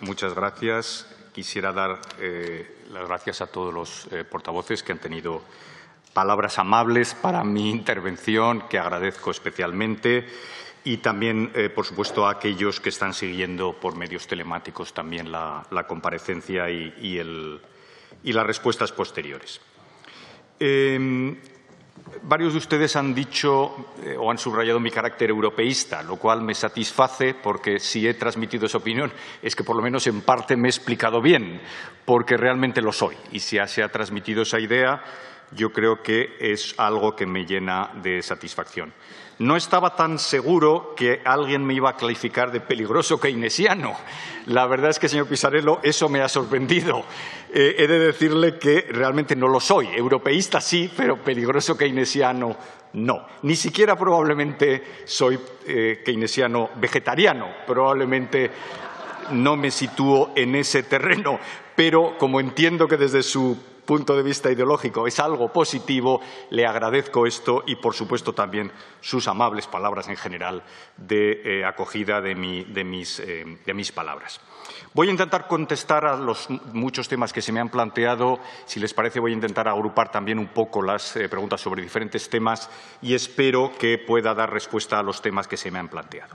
muchas, gracias. Quisiera dar eh, las gracias a todos los eh, portavoces que han tenido palabras amables para mi intervención, que agradezco especialmente, y también, eh, por supuesto, a aquellos que están siguiendo por medios telemáticos también la, comparecencia y, las respuestas posteriores. Em, varios de ustedes han dicho eh, o han subrayado mi carácter europeísta, lo cual me satisface porque si he transmitido esa opinión es que por lo menos en parte me he explicado bien, porque realmente lo soy. Y si se ha transmitido esa idea, yo creo que es algo que me llena de satisfacción. No estaba tan seguro que alguien me iba a calificar de peligroso keynesiano. La verdad es que, señor Pisarello, eso me ha sorprendido. Eh, he de decirle que realmente no lo soy. Europeísta sí, pero peligroso keynesiano no. Ni siquiera probablemente soy eh, keynesiano vegetariano. Probablemente no me sitúo en ese terreno. Pero como entiendo que desde su punto de vista ideológico es algo positivo, le agradezco esto y, por supuesto, también sus amables palabras en general de eh, acogida de, mis, eh, de mis palabras. Voy a intentar contestar a los muchos temas que se me han planteado. Si les parece, voy a intentar agrupar también un poco las eh, preguntas sobre diferentes temas y espero que pueda dar respuesta a los temas que se me han planteado.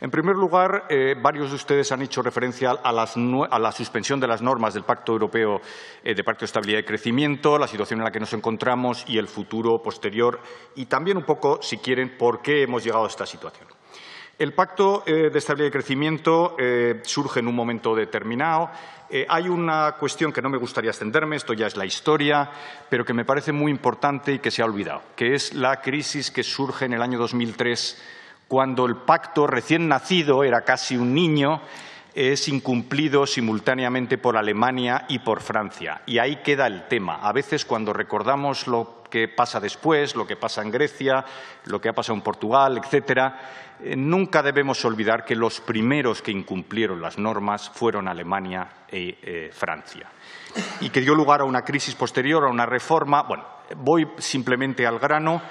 En primer lugar, eh, varios de ustedes han hecho referencia a, la suspensión de las normas del Pacto Europeo eh, de Pacto de Estabilidad y Crecimiento, la situación en la que nos encontramos y el futuro posterior, y también un poco, si quieren, por qué hemos llegado a esta situación. El Pacto eh, de Estabilidad y Crecimiento surge en un momento determinado. hay una cuestión que no me gustaría extenderme, esto ya es la historia, pero que me parece muy importante y que se ha olvidado, que es la crisis que surge en el año 2003 cuando el pacto recién nacido era casi un niño, es incumplido simultáneamente por Alemania y por Francia. Y ahí queda el tema. A veces cuando recordamos lo que pasa después, lo que pasa en Grecia, lo que ha pasado en Portugal, etcétera, eh, nunca debemos olvidar que los primeros que incumplieron las normas fueron Alemania y e, Francia. Y que dio lugar a una crisis posterior, a una reforma. Bueno, voy simplemente al grano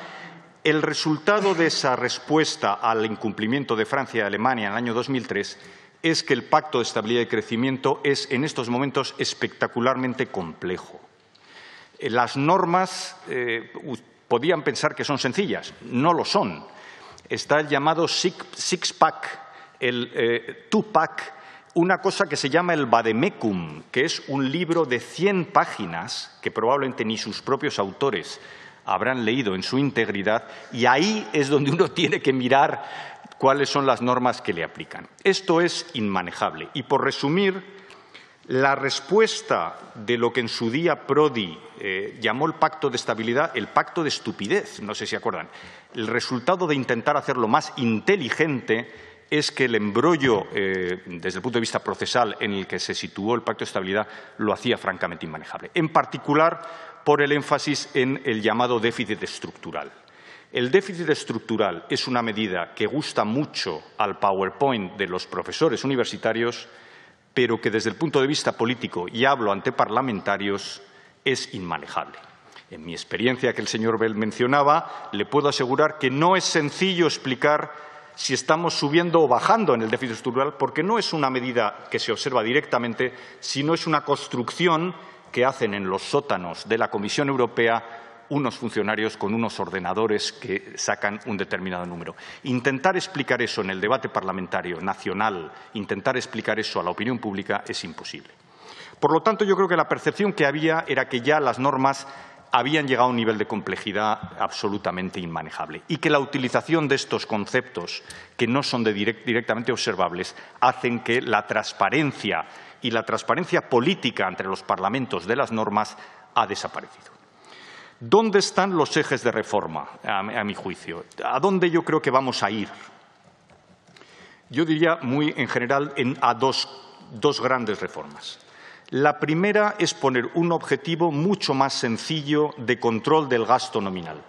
el resultado de esa respuesta al incumplimiento de Francia y Alemania en el año 2003 es que el Pacto de Estabilidad y Crecimiento es en estos momentos espectacularmente complejo. Eh, las normas eh, podían pensar que son sencillas, no lo son. Está el llamado six-pack, el eh, two-pack, una cosa que se llama el Vademecum, que es un libro de 100 páginas que probablemente ni sus propios autores habrán leído en su integridad y ahí es donde uno tiene que mirar cuáles son las normas que le aplican. Esto es inmanejable. Y por resumir, la respuesta de lo que en su día Prodi eh, llamó el pacto de estabilidad, el pacto de estupidez, no sé si acuerdan, el resultado de intentar hacerlo más inteligente es que el embrollo, eh, desde el punto de vista procesal, en el que se situó el pacto de estabilidad, lo hacía francamente inmanejable. En particular, por el énfasis en el llamado déficit estructural. El déficit estructural es una medida que gusta mucho al PowerPoint de los profesores universitarios, pero que desde el punto de vista político, y hablo ante parlamentarios, es inmanejable. En mi experiencia que el señor Bell mencionaba, le puedo asegurar que no es sencillo explicar si estamos subiendo o bajando en el déficit estructural, porque no es una medida que se observa directamente, sino es una construcción que hacen en los sótanos de la Comisión Europea unos funcionarios con unos ordenadores que sacan un determinado número. Intentar explicar eso en el debate parlamentario nacional, intentar explicar eso a la opinión pública es imposible. Por lo tanto, yo creo que la percepción que había era que ya las normas habían llegado a un nivel de complejidad absolutamente inmanejable y que la utilización de estos conceptos, que no son directamente observables, hacen que la transparencia y la transparencia política entre los parlamentos de las normas ha desaparecido. ¿Dónde están los ejes de reforma, a, mi juicio? ¿A dónde yo creo que vamos a ir? Yo diría muy en general en, a dos grandes reformas. La primera es poner un objetivo mucho más sencillo de control del gasto nominal.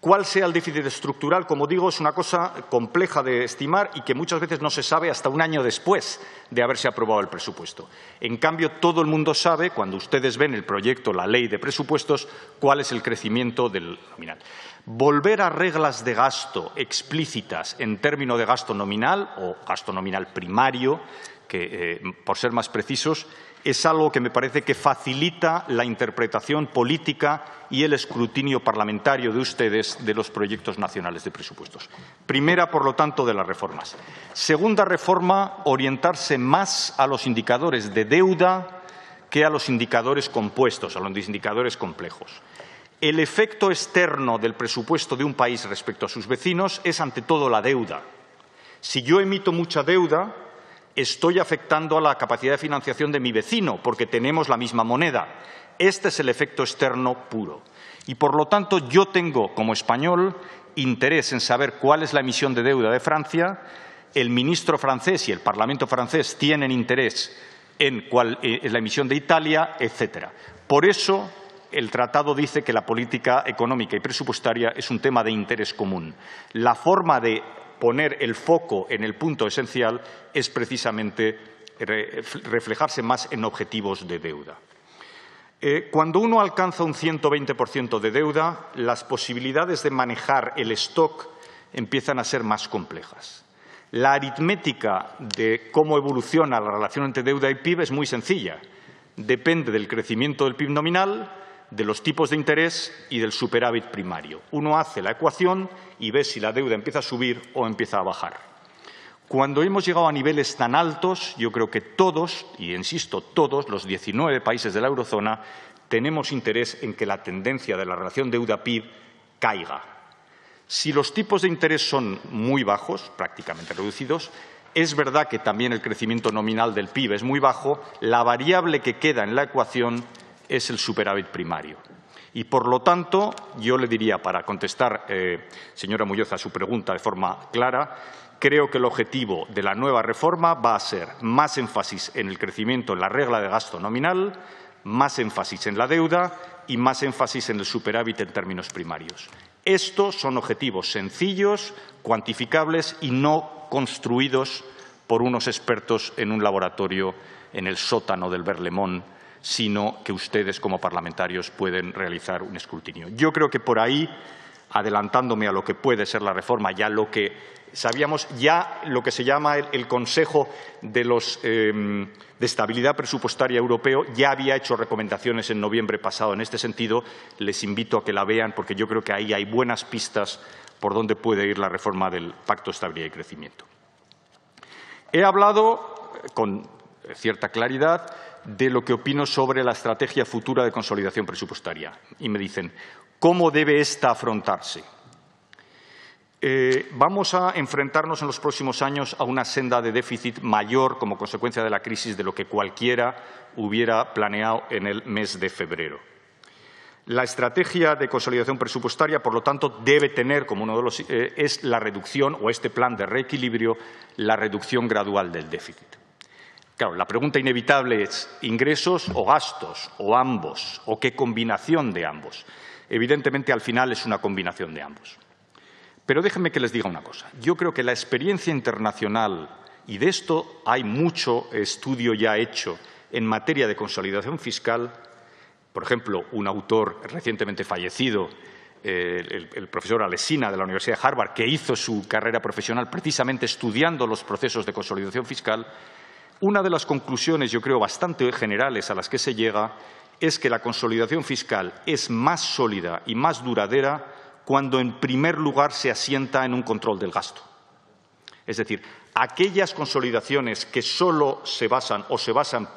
Cuál sea el déficit estructural, como digo, es una cosa compleja de estimar y que muchas veces no se sabe hasta un año después de haberse aprobado el presupuesto. En cambio, todo el mundo sabe, cuando ustedes ven el proyecto, la ley de presupuestos, cuál es el crecimiento del nominal. Volver a reglas de gasto explícitas en términos de gasto nominal o gasto nominal primario que, eh, por ser más precisos, es algo que me parece que facilita la interpretación política y el escrutinio parlamentario de ustedes de los proyectos nacionales de presupuestos. Primera, por lo tanto, de las reformas. Segunda reforma, orientarse más a los indicadores de deuda que a los indicadores compuestos, a los indicadores complejos. El efecto externo del presupuesto de un país respecto a sus vecinos es, ante todo, la deuda. Si yo emito mucha deuda, estoy afectando a la capacidad de financiación de mi vecino, porque tenemos la misma moneda. Este es el efecto externo puro. Y, por lo tanto, yo tengo, como español, interés en saber cuál es la emisión de deuda de Francia, el ministro francés y el Parlamento francés tienen interés en, cuál, eh, la emisión de Italia, etcétera. Por eso, el tratado dice que la política económica y presupuestaria es un tema de interés común. La forma de poner el foco en el punto esencial es precisamente reflejarse más en objetivos de deuda. Eh, cuando uno alcanza un 120% de deuda, las posibilidades de manejar el stock empiezan a ser más complejas. La aritmética de cómo evoluciona la relación entre deuda y PIB es muy sencilla. Depende del crecimiento del PIB nominal de los tipos de interés y del superávit primario. Uno hace la ecuación y ve si la deuda empieza a subir o empieza a bajar. Cuando hemos llegado a niveles tan altos, yo creo que todos, y insisto, todos los 19 países de la eurozona, tenemos interés en que la tendencia de la relación deuda-PIB caiga. Si los tipos de interés son muy bajos, prácticamente reducidos, es verdad que también el crecimiento nominal del PIB es muy bajo, la variable que queda en la ecuación es el superávit primario. Y, por lo tanto, yo le diría, para contestar, eh, señora Muñoz, a su pregunta de forma clara, creo que el objetivo de la nueva reforma va a ser más énfasis en el crecimiento en la regla de gasto nominal, más énfasis en la deuda y más énfasis en el superávit en términos primarios. Estos son objetivos sencillos, cuantificables y no construidos por unos expertos en un laboratorio en el sótano del Berlemón sino que ustedes como parlamentarios pueden realizar un escrutinio. Yo creo que por ahí, adelantándome a lo que puede ser la reforma, ya lo que sabíamos, ya lo que se llama el, Consejo de, em, de Estabilidad Presupuestaria Europeo ya había hecho recomendaciones en noviembre pasado en este sentido. Les invito a que la vean porque yo creo que ahí hay buenas pistas por dónde puede ir la reforma del Pacto de Estabilidad y Crecimiento. He hablado con cierta claridad de lo que opino sobre la estrategia futura de consolidación presupuestaria. Y me dicen, ¿cómo debe esta afrontarse? Eh, vamos a enfrentarnos en los próximos años a una senda de déficit mayor como consecuencia de la crisis de lo que cualquiera hubiera planeado en el mes de febrero. La estrategia de consolidación presupuestaria, por lo tanto, debe tener como uno de los eh, es la reducción o este plan de reequilibrio, la reducción gradual del déficit. Claro, la pregunta inevitable es ingresos o gastos, o ambos, o qué combinación de ambos. Evidentemente, al final es una combinación de ambos. Pero déjenme que les diga una cosa. Yo creo que la experiencia internacional, y de esto hay mucho estudio ya hecho en materia de consolidación fiscal, por ejemplo, un autor recientemente fallecido, el, el, profesor Alesina de la Universidad de Harvard, que hizo su carrera profesional precisamente estudiando los procesos de consolidación fiscal, una de las conclusiones, yo creo, bastante generales a las que se llega es que la consolidación fiscal es más sólida y más duradera cuando, en primer lugar, se asienta en un control del gasto. Es decir, aquellas consolidaciones que solo se basan o se basan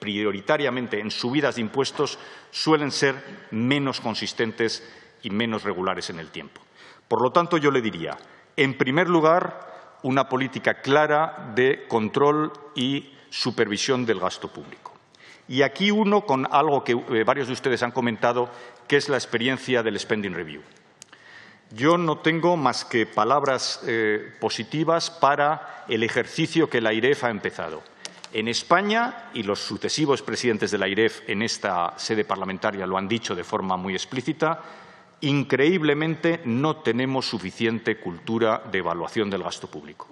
prioritariamente en subidas de impuestos suelen ser menos consistentes y menos regulares en el tiempo. Por lo tanto, yo le diría, en primer lugar, una política clara de control y supervisión del gasto público. Y aquí uno con algo que eh, varios de ustedes han comentado, que es la experiencia del Spending Review. Yo no tengo más que palabras eh, positivas para el ejercicio que la IREF ha empezado. En España, y los sucesivos presidentes de la IREF en esta sede parlamentaria lo han dicho de forma muy explícita, increíblemente no tenemos suficiente cultura de evaluación del gasto público.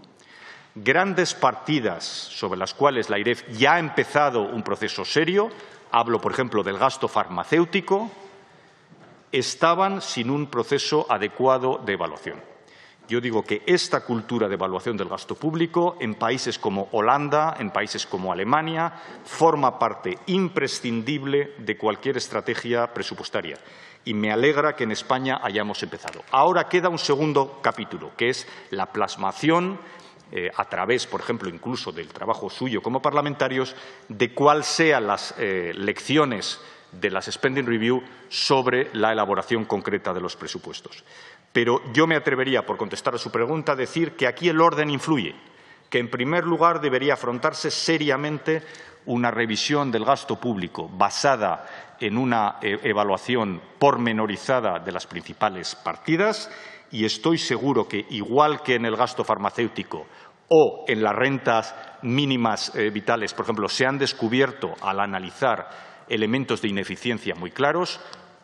Grandes partidas sobre las cuales la IREF ya ha empezado un proceso serio, hablo, por ejemplo, del gasto farmacéutico, estaban sin un proceso adecuado de evaluación. Yo digo que esta cultura de evaluación del gasto público en países como Holanda, en países como Alemania, forma parte imprescindible de cualquier estrategia presupuestaria. Y me alegra que en España hayamos empezado. Ahora queda un segundo capítulo, que es la plasmación eh, a través, por ejemplo, incluso del trabajo suyo como parlamentarios, de cuáles sean las eh, lecciones de las Spending Review sobre la elaboración concreta de los presupuestos. Pero yo me atrevería, por contestar a su pregunta, a decir que aquí el orden influye, que en primer lugar debería afrontarse seriamente una revisión del gasto público basada en una eh, evaluación pormenorizada de las principales partidas y estoy seguro que, igual que en el gasto farmacéutico o en las rentas mínimas eh, vitales, por ejemplo, se han descubierto al analizar elementos de ineficiencia muy claros,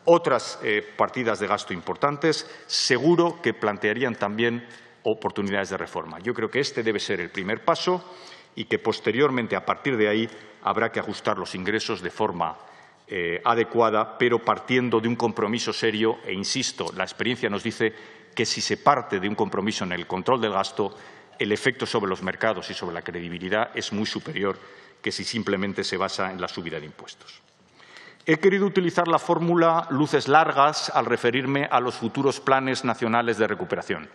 otras eh, partidas de gasto importantes, seguro que plantearían también oportunidades de reforma. Yo creo que este debe ser el primer paso y que posteriormente, a partir de ahí, habrá que ajustar los ingresos de forma eh, adecuada, pero partiendo de un compromiso serio e, insisto, la experiencia nos dice que si se parte de un compromiso en el control del gasto, el efecto sobre los mercados y sobre la credibilidad es muy superior que si simplemente se basa en la subida de impuestos. He querido utilizar la fórmula luces largas al referirme a los futuros planes nacionales de recuperación.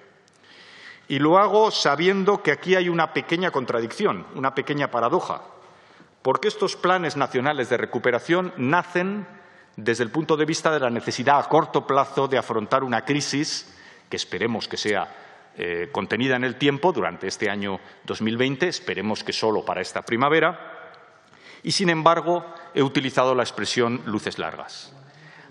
Y lo hago sabiendo que aquí hay una pequeña contradicción, una pequeña paradoja, porque estos planes nacionales de recuperación nacen desde el punto de vista de la necesidad a corto plazo de afrontar una crisis que esperemos que sea eh, contenida en el tiempo durante este año 2020, esperemos que solo para esta primavera, y sin embargo he utilizado la expresión luces largas.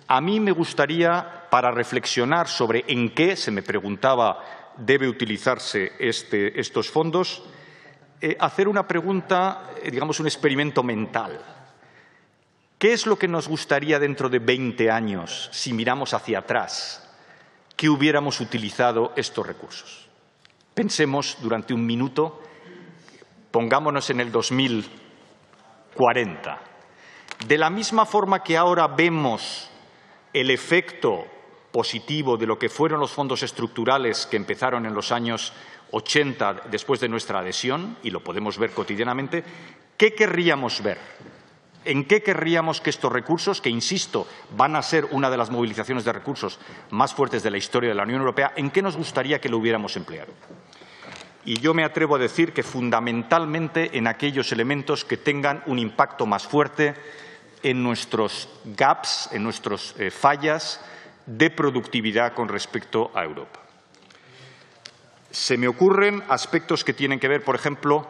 A mí me gustaría, para reflexionar sobre en qué, se me preguntaba, debe utilizarse este, estos fondos, eh, hacer una pregunta, eh, digamos, un experimento mental. ¿Qué es lo que nos gustaría dentro de 20 años si miramos hacia atrás? que hubiéramos utilizado estos recursos. Pensemos durante un minuto, pongámonos en el 2040. De la misma forma que ahora vemos el efecto positivo de lo que fueron los fondos estructurales que empezaron en los años 80 después de nuestra adhesión, y lo podemos ver cotidianamente, ¿qué querríamos ver? ¿En qué querríamos que estos recursos, que insisto, van a ser una de las movilizaciones de recursos más fuertes de la historia de la Unión Europea, en qué nos gustaría que lo hubiéramos empleado? Y yo me atrevo a decir que fundamentalmente en aquellos elementos que tengan un impacto más fuerte en nuestros gaps, en nuestras eh, fallas de productividad con respecto a Europa. Se me ocurren aspectos que tienen que ver, por ejemplo,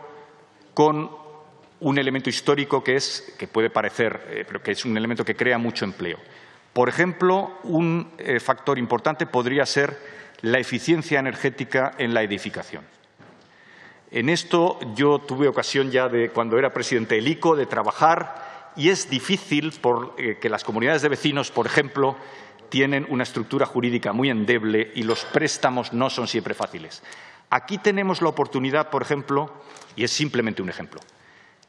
con un elemento histórico que es, que puede parecer, eh, pero que es un elemento que crea mucho empleo. Por ejemplo, un eh, factor importante podría ser la eficiencia energética en la edificación. En esto yo tuve ocasión ya de, cuando era presidente del ICO, de trabajar y es difícil porque eh, las comunidades de vecinos, por ejemplo, tienen una estructura jurídica muy endeble y los préstamos no son siempre fáciles. Aquí tenemos la oportunidad, por ejemplo, y es simplemente un ejemplo,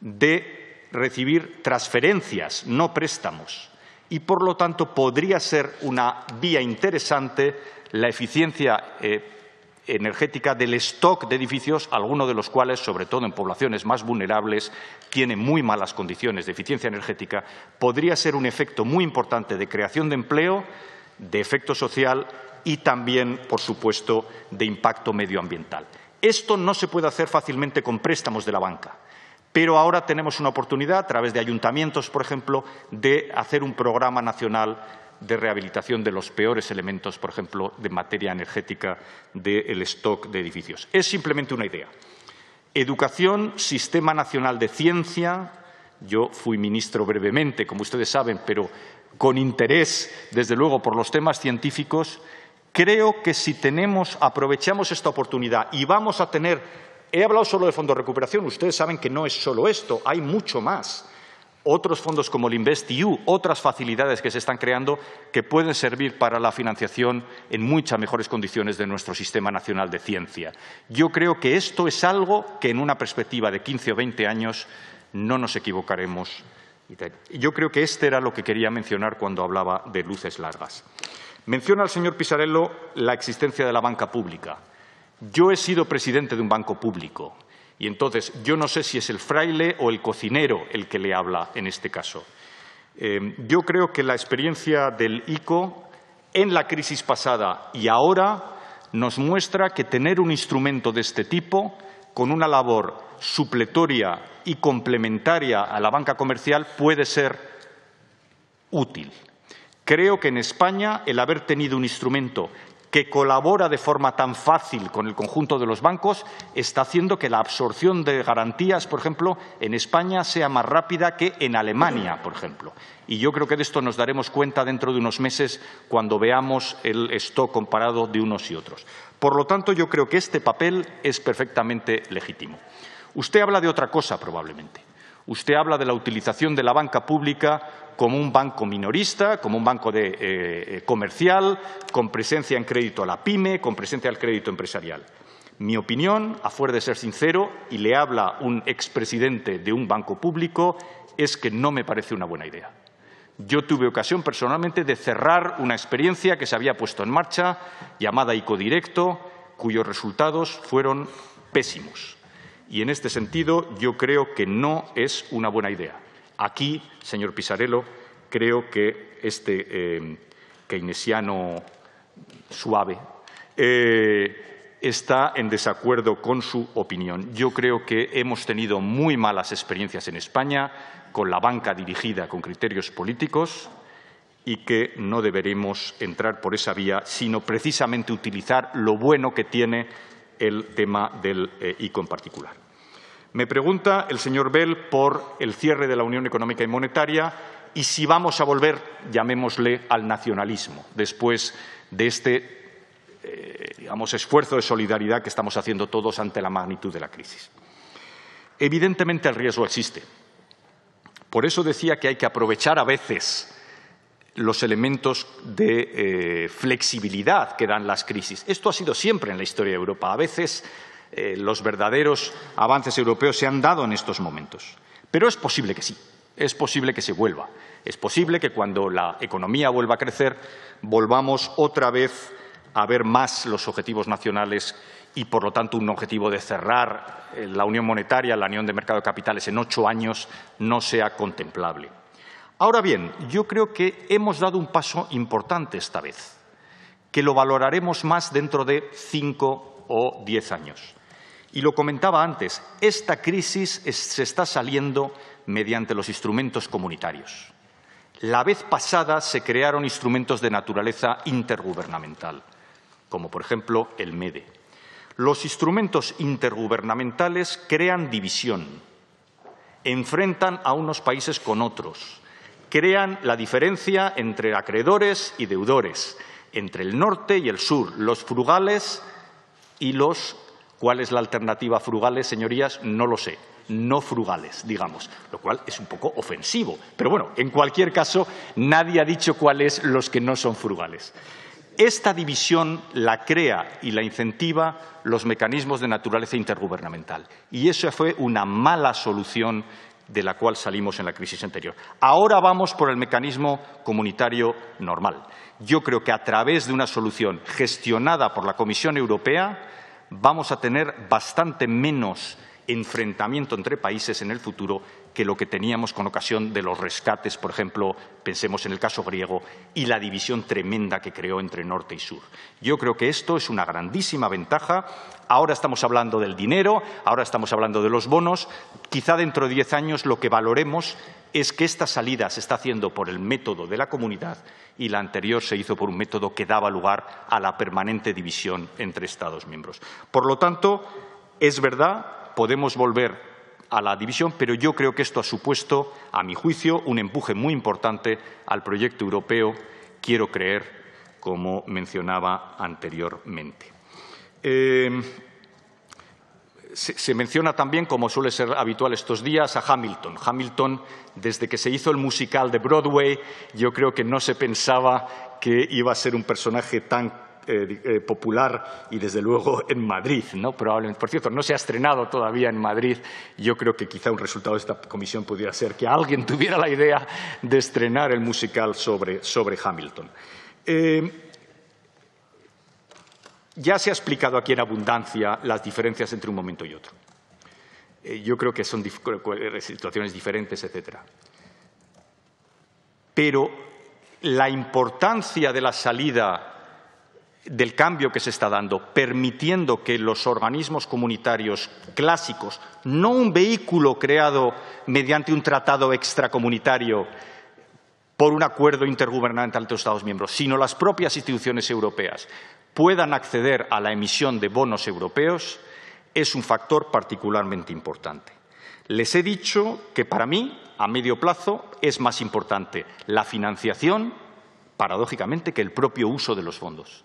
de recibir transferencias, no préstamos. Y, por lo tanto, podría ser una vía interesante la eficiencia eh, energética del stock de edificios, algunos de los cuales, sobre todo en poblaciones más vulnerables, tienen muy malas condiciones de eficiencia energética, podría ser un efecto muy importante de creación de empleo, de efecto social y también, por supuesto, de impacto medioambiental. Esto no se puede hacer fácilmente con préstamos de la banca. Pero ahora tenemos una oportunidad, a través de ayuntamientos, por ejemplo, de hacer un programa nacional de rehabilitación de los peores elementos, por ejemplo, de materia energética del stock de edificios. Es simplemente una idea. Educación, Sistema Nacional de Ciencia. Yo fui ministro brevemente, como ustedes saben, pero con interés, desde luego, por los temas científicos. Creo que si tenemos, aprovechamos esta oportunidad y vamos a tener He hablado solo de fondos de recuperación. Ustedes saben que no es solo esto, hay mucho más. Otros fondos como el InvestEU, otras facilidades que se están creando que pueden servir para la financiación en muchas mejores condiciones de nuestro sistema nacional de ciencia. Yo creo que esto es algo que en una perspectiva de 15 o 20 años no nos equivocaremos. Yo creo que este era lo que quería mencionar cuando hablaba de luces largas. Menciona el señor Pisarello la existencia de la banca pública. Yo he sido presidente de un banco público y entonces yo no sé si es el fraile o el cocinero el que le habla en este caso. Eh, yo creo que la experiencia del ICO en la crisis pasada y ahora nos muestra que tener un instrumento de este tipo, con una labor supletoria y complementaria a la banca comercial, puede ser útil. Creo que en España el haber tenido un instrumento que colabora de forma tan fácil con el conjunto de los bancos está haciendo que la absorción de garantías, por ejemplo, en España sea más rápida que en Alemania, por ejemplo. Y yo creo que de esto nos daremos cuenta dentro de unos meses cuando veamos el stock comparado de unos y otros. Por lo tanto, yo creo que este papel es perfectamente legítimo. Usted habla de otra cosa, probablemente. Usted habla de la utilización de la banca pública como un banco minorista, como un banco de, eh, comercial, con presencia en crédito a la pyme, con presencia al crédito empresarial. Mi opinión, a fuer de ser sincero, y le habla un expresidente de un banco público, es que no me parece una buena idea. Yo tuve ocasión personalmente de cerrar una experiencia que se había puesto en marcha, llamada ICODirecto, cuyos resultados fueron pésimos. Y en este sentido yo creo que no es una buena idea. Aquí, señor Pisarello, creo que este eh, keynesiano suave eh, está en desacuerdo con su opinión. Yo creo que hemos tenido muy malas experiencias en España con la banca dirigida con criterios políticos y que no deberemos entrar por esa vía, sino precisamente utilizar lo bueno que tiene el tema del eh, ICO en particular. Me pregunta el señor Bell por el cierre de la Unión Económica y Monetaria y si vamos a volver, llamémosle, al nacionalismo después de este eh, digamos, esfuerzo de solidaridad que estamos haciendo todos ante la magnitud de la crisis. Evidentemente el riesgo existe. Por eso decía que hay que aprovechar a veces los elementos de eh, flexibilidad que dan las crisis. Esto ha sido siempre en la historia de Europa. A veces eh, los verdaderos avances europeos se han dado en estos momentos. Pero es posible que sí, es posible que se vuelva. Es posible que cuando la economía vuelva a crecer volvamos otra vez a ver más los objetivos nacionales y, por lo tanto, un objetivo de cerrar eh, la unión monetaria, la unión de mercado de capitales en ocho años no sea contemplable. Ahora bien, yo creo que hemos dado un paso importante esta vez, que lo valoraremos más dentro de cinco o diez años. Y lo comentaba antes, esta crisis se está saliendo mediante los instrumentos comunitarios. La vez pasada se crearon instrumentos de naturaleza intergubernamental, como por ejemplo el MEDE. Los instrumentos intergubernamentales crean división, enfrentan a unos países con otros, crean la diferencia entre acreedores y deudores, entre el norte y el sur, los frugales y los ¿Cuál es la alternativa frugales, señorías? No lo sé. No frugales, digamos, lo cual es un poco ofensivo. Pero bueno, en cualquier caso, nadie ha dicho cuáles los que no son frugales. Esta división la crea y la incentiva los mecanismos de naturaleza intergubernamental. Y eso fue una mala solución de la cual salimos en la crisis anterior. Ahora vamos por el mecanismo comunitario normal. Yo creo que a través de una solución gestionada por la Comisión Europea vamos a tener bastante menos enfrentamiento entre países en el futuro que lo que teníamos con ocasión de los rescates, por ejemplo, pensemos en el caso griego, y la división tremenda que creó entre norte y sur. Yo creo que esto es una grandísima ventaja. Ahora estamos hablando del dinero, ahora estamos hablando de los bonos. Quizá dentro de diez años lo que valoremos es que esta salida se está haciendo por el método de la comunidad y la anterior se hizo por un método que daba lugar a la permanente división entre Estados miembros. Por lo tanto, es verdad, podemos volver a la división, pero yo creo que esto ha supuesto, a mi juicio, un empuje muy importante al proyecto europeo, quiero creer, como mencionaba anteriormente. Eh, se, menciona también, como suele ser habitual estos días, a Hamilton. Hamilton, desde que se hizo el musical de Broadway, yo creo que no se pensaba que iba a ser un personaje tan eh, eh, popular y, desde luego, en Madrid. ¿no? Probablemente, por cierto, no se ha estrenado todavía en Madrid. Yo creo que quizá un resultado de esta comisión pudiera ser que alguien tuviera la idea de estrenar el musical sobre, sobre Hamilton. Eh, Ya se ha explicado aquí en abundancia las diferencias entre un momento y otro. Yo creo que son situaciones diferentes, etcétera. Pero la importancia de la salida del cambio que se está dando, permitiendo que los organismos comunitarios clásicos, no un vehículo creado mediante un tratado extracomunitario por un acuerdo intergubernamental entre los Estados miembros, sino las propias instituciones europeas, puedan acceder a la emisión de bonos europeos, es un factor particularmente importante. Les he dicho que para mí, a medio plazo, es más importante la financiación, paradójicamente, que el propio uso de los fondos.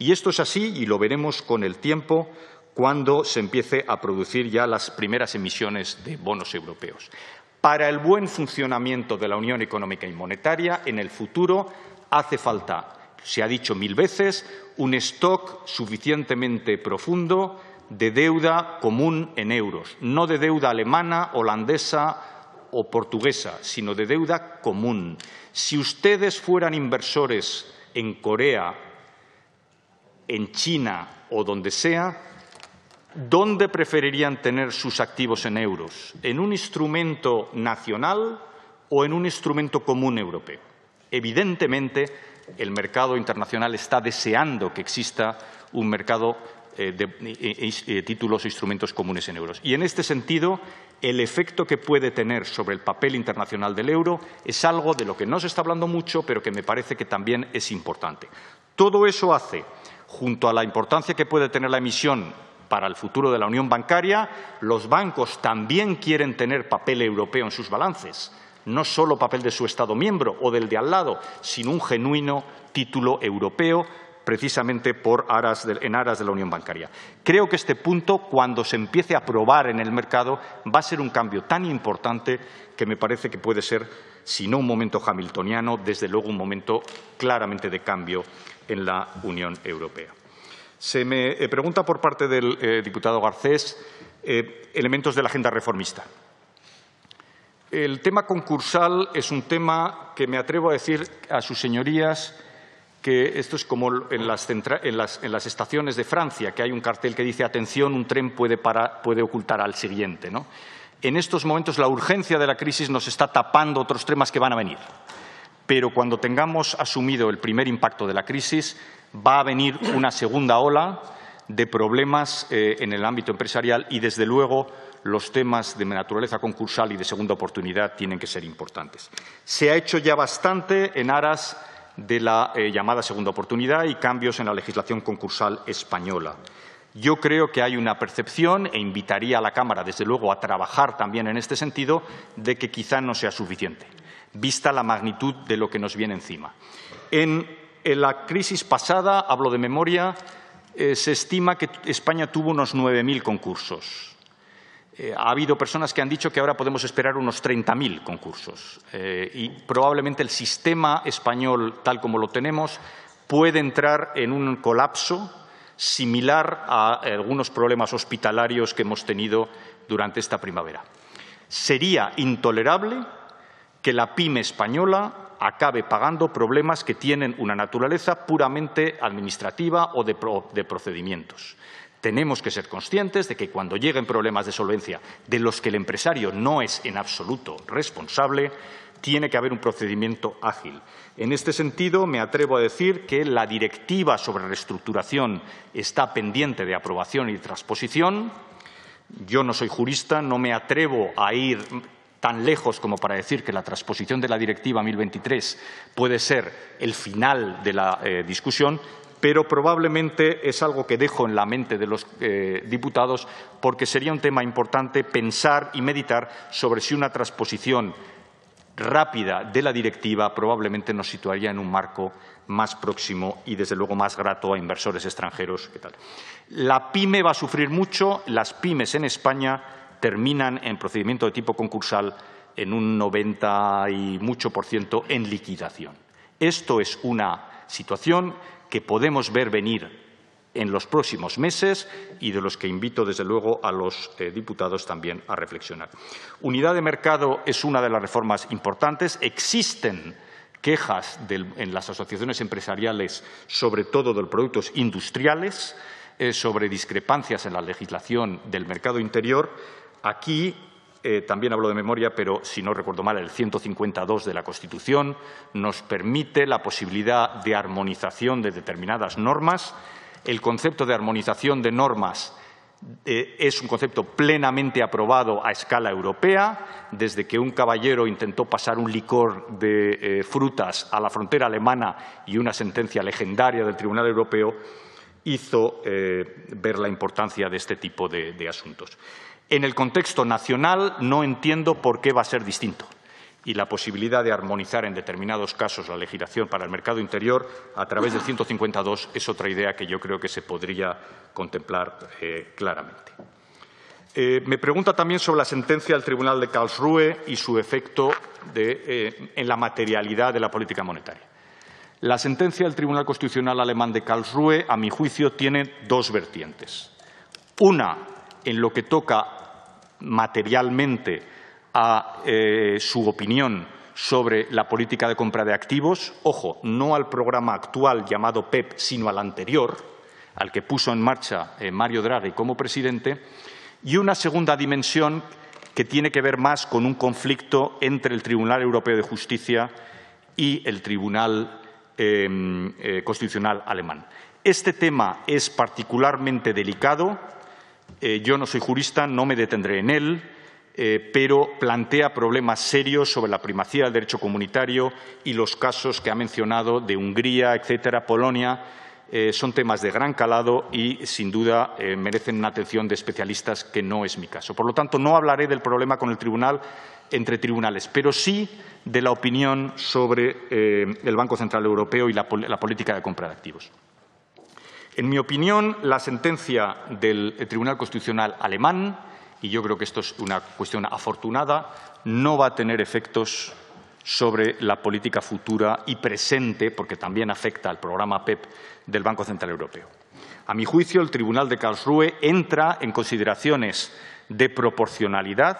Y esto es así y lo veremos con el tiempo cuando se empiece a producir ya las primeras emisiones de bonos europeos. Para el buen funcionamiento de la Unión Económica y Monetaria, en el futuro hace falta, se ha dicho mil veces, un stock suficientemente profundo de deuda común en euros, no de deuda alemana, holandesa o portuguesa, sino de deuda común. Si ustedes fueran inversores en Corea, en China o donde sea, ¿dónde preferirían tener sus activos en euros? ¿En un instrumento nacional o en un instrumento común europeo? Evidentemente, el mercado internacional está deseando que exista un mercado eh, de eh, eh, títulos e instrumentos comunes en euros. Y en este sentido, el efecto que puede tener sobre el papel internacional del euro es algo de lo que no se está hablando mucho, pero que me parece que también es importante. Todo eso hace junto a la importancia que puede tener la emisión para el futuro de la unión bancaria, los bancos también quieren tener papel europeo en sus balances, no solo papel de su Estado miembro o del de al lado, sino un genuino título europeo precisamente por en aras de la unión bancaria. Creo que este punto, cuando se empiece a probar en el mercado, va a ser un cambio tan importante que me parece que puede ser, si no un momento hamiltoniano, desde luego un momento claramente de cambio en la Unión Europea. Se me eh, pregunta por parte del eh, diputado Garcés eh, elementos de la agenda reformista. El tema concursal es un tema que me atrevo a decir a sus señorías que esto es como en las, estaciones de Francia, que hay un cartel que dice atención, un tren puede, ocultar al siguiente. En estos momentos la urgencia de la crisis nos está tapando otros temas que van a venir pero cuando tengamos asumido el primer impacto de la crisis, va a venir una segunda ola de problemas eh, en el ámbito empresarial y, desde luego, los temas de naturaleza concursal y de segunda oportunidad tienen que ser importantes. Se ha hecho ya bastante en aras de la eh, llamada segunda oportunidad y cambios en la legislación concursal española. Yo creo que hay una percepción, e invitaría a la Cámara, desde luego, a trabajar también en este sentido, de que quizá no sea suficiente vista la magnitud de lo que nos viene encima. En, la crisis pasada, hablo de memoria, eh, se estima que España tuvo unos 9.000 concursos. Eh, ha habido personas que han dicho que ahora podemos esperar unos 30.000 concursos eh, y probablemente el sistema español, tal como lo tenemos, puede entrar en un colapso similar a algunos problemas hospitalarios que hemos tenido durante esta primavera. Sería intolerable que la pyme española acabe pagando problemas que tienen una naturaleza puramente administrativa o de, procedimientos. Tenemos que ser conscientes de que cuando lleguen problemas de solvencia de los que el empresario no es en absoluto responsable, tiene que haber un procedimiento ágil. En este sentido, me atrevo a decir que la directiva sobre reestructuración está pendiente de aprobación y transposición. Yo no soy jurista, no me atrevo a ir tan lejos como para decir que la transposición de la Directiva 1023 puede ser el final de la eh, discusión, pero probablemente es algo que dejo en la mente de los eh, diputados porque sería un tema importante pensar y meditar sobre si una transposición rápida de la directiva probablemente nos situaría en un marco más próximo y, desde luego, más grato a inversores extranjeros. La pyme va a sufrir mucho. Las pymes en España terminan en procedimiento de tipo concursal en un 90 y mucho por ciento en liquidación. Esto es una situación que podemos ver venir en los próximos meses y de los que invito, desde luego, a los eh, diputados también a reflexionar. Unidad de mercado es una de las reformas importantes. Existen quejas en las asociaciones empresariales, sobre todo de productos industriales, eh, sobre discrepancias en la legislación del mercado interior. Aquí eh, también hablo de memoria, pero si no recuerdo mal, el 152 de la Constitución nos permite la posibilidad de armonización de determinadas normas. El concepto de armonización de normas eh, es un concepto plenamente aprobado a escala europea. Desde que un caballero intentó pasar un licor de eh, frutas a la frontera alemana y una sentencia legendaria del Tribunal Europeo hizo ver la importancia de este tipo de asuntos. En el contexto nacional no entiendo por qué va a ser distinto y la posibilidad de armonizar en determinados casos la legislación para el mercado interior a través del 152 es otra idea que yo creo que se podría contemplar eh, claramente. Eh, me pregunta también sobre la sentencia del Tribunal de Karlsruhe y su efecto eh, en la materialidad de la política monetaria. La sentencia del Tribunal Constitucional alemán de Karlsruhe, a mi juicio, tiene dos vertientes. Una, en lo que toca materialmente a eh, su opinión sobre la política de compra de activos, ojo, no al programa actual llamado PEP, sino al anterior, al que puso en marcha eh, Mario Draghi como presidente, y una segunda dimensión que tiene que ver más con un conflicto entre el Tribunal Europeo de Justicia y el Tribunal eh, Constitucional alemán. Este tema es particularmente delicado. Yo no soy jurista, no me detendré en él. Eh, pero plantea problemas serios sobre la primacía del derecho comunitario y los casos que ha mencionado de Hungría, etcétera, Polonia. Eh, son temas de gran calado y, sin duda, eh, merecen una atención de especialistas que no es mi caso. Por lo tanto, no hablaré del problema con el tribunal entre tribunales, pero sí de la opinión sobre el Banco Central Europeo y la política de compra de activos. En mi opinión, la sentencia del Tribunal Constitucional alemán y yo creo que esto es una cuestión afortunada, no va a tener efectos sobre la política futura y presente, porque también afecta al programa PEP del Banco Central Europeo. A mi juicio, el Tribunal de Karlsruhe entra en consideraciones de proporcionalidad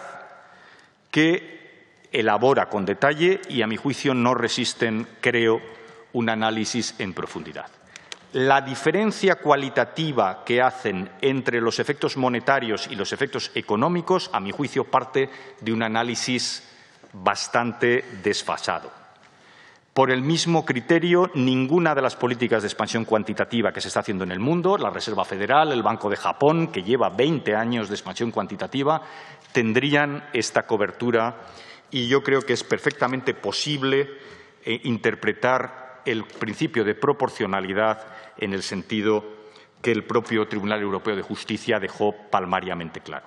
que elabora con detalle y, a mi juicio, no resisten, creo, un análisis en profundidad la diferencia cualitativa que hacen entre los efectos monetarios y los efectos económicos, a mi juicio, parte de un análisis bastante desfasado. Por el mismo criterio, ninguna de las políticas de expansión cuantitativa que se está haciendo en el mundo, la Reserva Federal, el Banco de Japón, que lleva 20 años de expansión cuantitativa, tendrían esta cobertura y yo creo que es perfectamente posible eh, interpretar el principio de proporcionalidad en el sentido que el propio Tribunal Europeo de Justicia dejó palmariamente claro.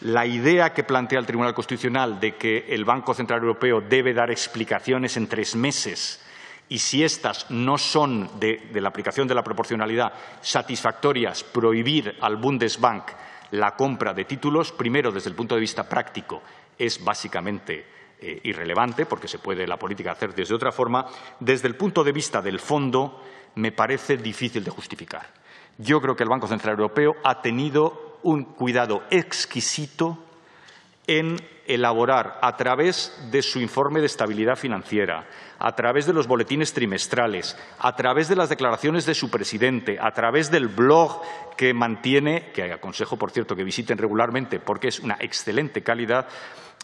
La idea que plantea el Tribunal Constitucional de que el Banco Central Europeo debe dar explicaciones en tres meses y si éstas no son de, la aplicación de la proporcionalidad satisfactorias, prohibir al Bundesbank la compra de títulos, primero desde el punto de vista práctico, es básicamente eh, irrelevante porque se puede la política hacer desde otra forma. Desde el punto de vista del fondo, me parece difícil de justificar. Yo creo que el Banco Central Europeo ha tenido un cuidado exquisito en elaborar a través de su informe de estabilidad financiera, a través de los boletines trimestrales, a través de las declaraciones de su presidente, a través del blog que mantiene, que aconsejo, por cierto, que visiten regularmente porque es una excelente calidad,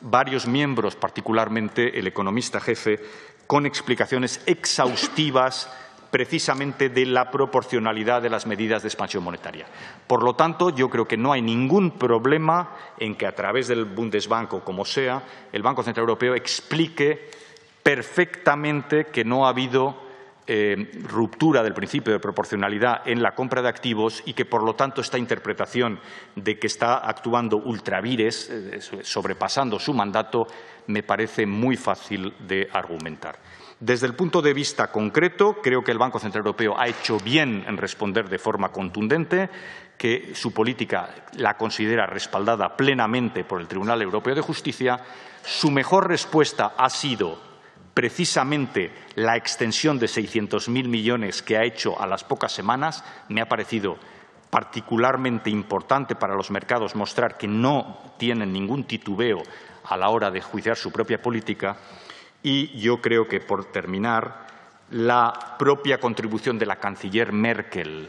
varios miembros, particularmente el economista jefe, con explicaciones exhaustivas precisamente de la proporcionalidad de las medidas de expansión monetaria. Por lo tanto, yo creo que no hay ningún problema en que a través del Bundesbank o como sea, el Banco Central Europeo explique perfectamente que no ha habido eh, ruptura del principio de proporcionalidad en la compra de activos y que, por lo tanto, esta interpretación de que está actuando ultravires, eh, sobrepasando su mandato, me parece muy fácil de argumentar. Desde el punto de vista concreto, creo que el Banco Central Europeo ha hecho bien en responder de forma contundente, que su política la considera respaldada plenamente por el Tribunal Europeo de Justicia. Su mejor respuesta ha sido precisamente la extensión de 600.000 millones que ha hecho a las pocas semanas. Me ha parecido particularmente importante para los mercados mostrar que no tienen ningún titubeo a la hora de juiciar su propia política Y yo creo que, por terminar, la propia contribución de la canciller Merkel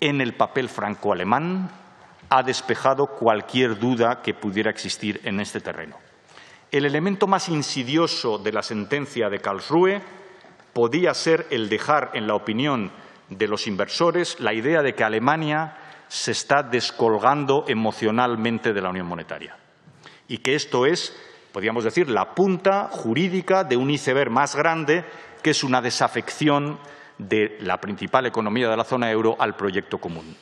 en el papel franco-alemán ha despejado cualquier duda que pudiera existir en este terreno. El elemento más insidioso de la sentencia de Karlsruhe podía ser el dejar, en la opinión de los inversores, la idea de que Alemania se está descolgando emocionalmente de la Unión Monetaria y que esto es, podríamos decir, la punta jurídica de un iceberg más grande que es una desafección de la principal economía de la zona euro al proyecto común.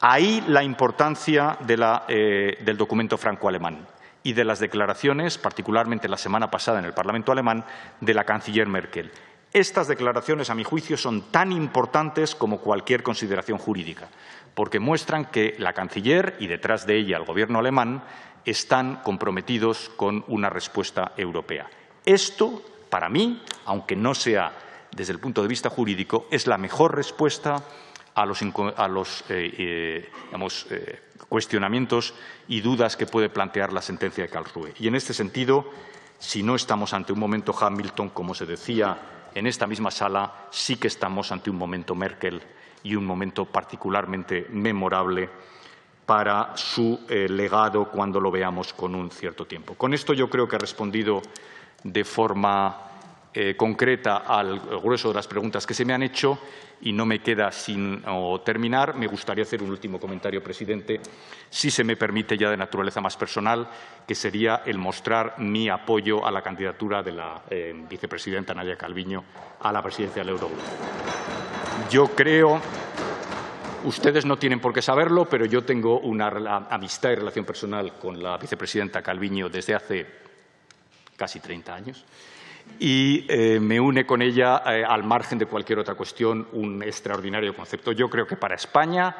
Ahí la importancia eh, del documento franco-alemán y de las declaraciones, particularmente la semana pasada en el Parlamento alemán, de la canciller Merkel. Estas declaraciones, a mi juicio, son tan importantes como cualquier consideración jurídica, porque muestran que la canciller y detrás de ella el Gobierno alemán están comprometidos con una respuesta europea. Esto, para mí, aunque no sea desde el punto de vista jurídico, es la mejor respuesta a los, eh, eh, eh, cuestionamientos y dudas que puede plantear la sentencia de Karlsruhe. Y en este sentido, si no estamos ante un momento Hamilton, como se decía en esta misma sala, sí que estamos ante un momento Merkel y un momento particularmente memorable para su legado cuando lo veamos con un cierto tiempo. Con esto yo creo que he respondido de forma eh, concreta al grueso de las preguntas que se me han hecho y no me queda sin terminar. Me gustaría hacer un último comentario, presidente, si se me permite ya de naturaleza más personal, que sería el mostrar mi apoyo a la candidatura de la eh, vicepresidenta Nadia Calviño a la presidencia del Eurogrupo. Yo creo Ustedes no tienen por qué saberlo, pero yo tengo una amistad y relación personal con la vicepresidenta Calviño desde hace casi 30 años y eh, me une con ella, eh, al margen de cualquier otra cuestión, un extraordinario concepto. Yo creo que para España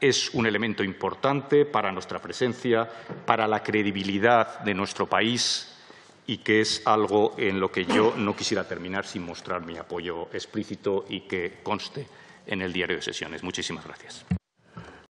es un elemento importante para nuestra presencia, para la credibilidad de nuestro país y que es algo en lo que yo no quisiera terminar sin mostrar mi apoyo explícito y que conste en el diario de sesiones. Muchísimas gracias.